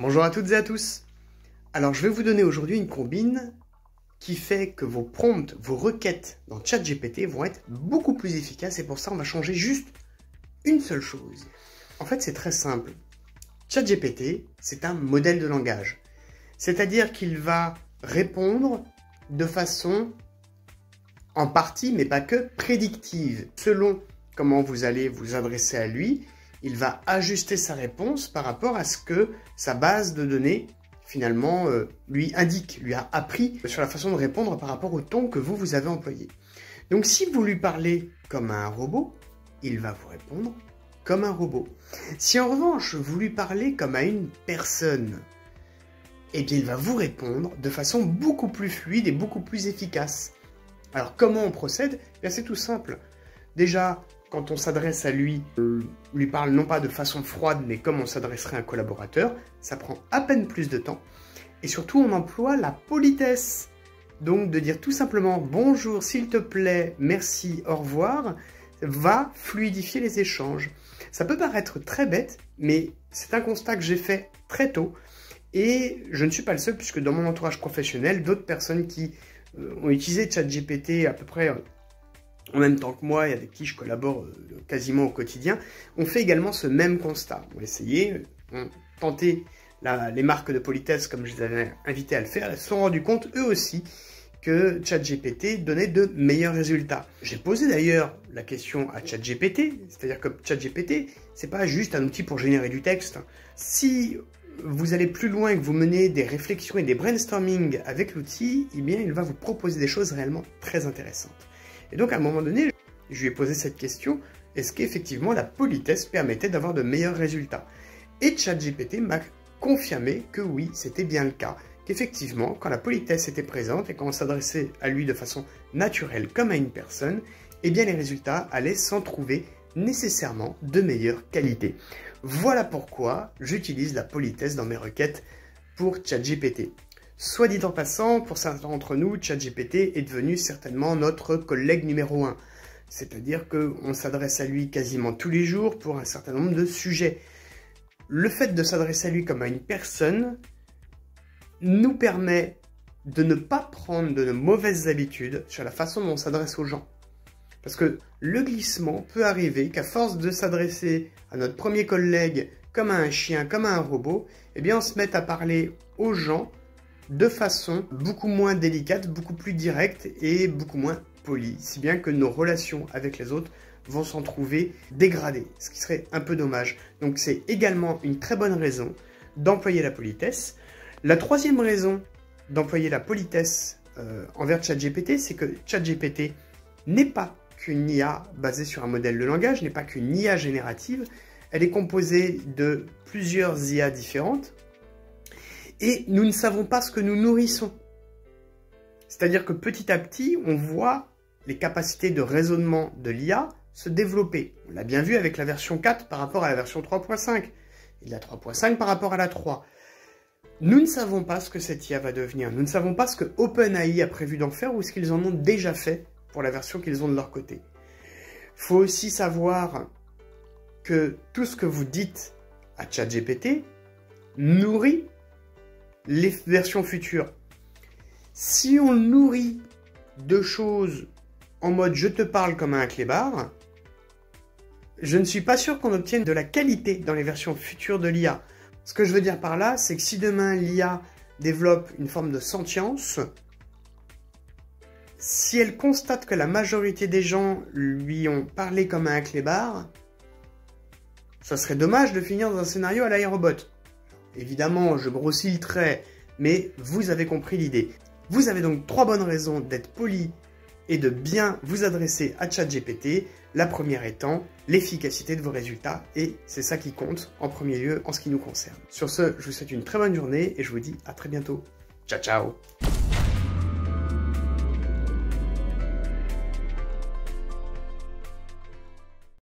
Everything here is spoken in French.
Bonjour à toutes et à tous. Alors je vais vous donner aujourd'hui une combine qui fait que vos prompts, vos requêtes dans ChatGPT vont être beaucoup plus efficaces et pour ça on va changer juste une seule chose. En fait c'est très simple. ChatGPT c'est un modèle de langage. C'est-à-dire qu'il va répondre de façon en partie mais pas que prédictive. Selon comment vous allez vous adresser à lui, il va ajuster sa réponse par rapport à ce que sa base de données finalement euh, lui indique, lui a appris sur la façon de répondre par rapport au ton que vous, vous avez employé. Donc si vous lui parlez comme un robot, il va vous répondre comme un robot. Si en revanche vous lui parlez comme à une personne, eh bien il va vous répondre de façon beaucoup plus fluide et beaucoup plus efficace. Alors comment on procède? Eh C'est tout simple. Déjà, quand on s'adresse à lui, on lui parle non pas de façon froide, mais comme on s'adresserait à un collaborateur, ça prend à peine plus de temps. Et surtout, on emploie la politesse. Donc de dire tout simplement bonjour, s'il te plaît, merci, au revoir, va fluidifier les échanges. Ça peut paraître très bête, mais c'est un constat que j'ai fait très tôt. Et je ne suis pas le seul, puisque dans mon entourage professionnel, d'autres personnes qui euh, ont utilisé ChatGPT à peu près en même temps que moi et avec qui je collabore euh, quasiment au quotidien, ont fait également ce même constat. On essayé, ont tenté les marques de politesse comme je les avais invités à le faire, elles se sont rendues compte eux aussi que ChatGPT donnait de meilleurs résultats. J'ai posé d'ailleurs la question à ChatGPT, c'est-à-dire que ChatGPT, c'est pas juste un outil pour générer du texte. Si vous allez plus loin et que vous menez des réflexions et des brainstorming avec l'outil, eh bien il va vous proposer des choses réellement très intéressantes. Et donc à un moment donné, je lui ai posé cette question, est-ce qu'effectivement la politesse permettait d'avoir de meilleurs résultats? Et ChatGPT m'a confirmé que oui, c'était bien le cas, qu'effectivement, quand la politesse était présente et quand on s'adressait à lui de façon naturelle comme à une personne, eh bien les résultats allaient s'en trouver nécessairement de meilleure qualité. Voilà pourquoi j'utilise la politesse dans mes requêtes pour ChatGPT. Soit dit en passant, pour certains d'entre nous, ChatGPT est devenu certainement notre collègue numéro un. C'est-à-dire qu'on s'adresse à lui quasiment tous les jours pour un certain nombre de sujets. Le fait de s'adresser à lui comme à une personne nous permet de ne pas prendre de mauvaises habitudes sur la façon dont on s'adresse aux gens. Parce que le glissement peut arriver qu'à force de s'adresser à notre premier collègue comme à un chien, comme à un robot, eh bien on se mette à parler aux gens de façon beaucoup moins délicate, beaucoup plus directe et beaucoup moins polie, si bien que nos relations avec les autres vont s'en trouver dégradées, ce qui serait un peu dommage. Donc c'est également une très bonne raison d'employer la politesse. La troisième raison d'employer la politesse euh, envers ChatGPT, c'est que ChatGPT n'est pas qu'une IA basée sur un modèle de langage, n'est pas qu'une IA générative, elle est composée de plusieurs IA différentes, et nous ne savons pas ce que nous nourrissons. C'est-à-dire que petit à petit, on voit les capacités de raisonnement de l'IA se développer. On l'a bien vu avec la version 4 par rapport à la version 3.5 et la 3.5 par rapport à la 3. Nous ne savons pas ce que cette IA va devenir. Nous ne savons pas ce que OpenAI a prévu d'en faire ou ce qu'ils en ont déjà fait pour la version qu'ils ont de leur côté. Il faut aussi savoir que tout ce que vous dites à ChatGPT nourrit les versions futures. Si on nourrit de choses en mode je te parle comme un clébard, je ne suis pas sûr qu'on obtienne de la qualité dans les versions futures de l'IA. Ce que je veux dire par là, c'est que si demain l'IA développe une forme de sentience, si elle constate que la majorité des gens lui ont parlé comme un clébard, ça serait dommage de finir dans un scénario à l'aérobot. Évidemment, je grossis le trait, mais vous avez compris l'idée. Vous avez donc trois bonnes raisons d'être poli et de bien vous adresser à ChatGPT. La première étant l'efficacité de vos résultats et c'est ça qui compte en premier lieu en ce qui nous concerne. Sur ce, je vous souhaite une très bonne journée et je vous dis à très bientôt. Ciao ciao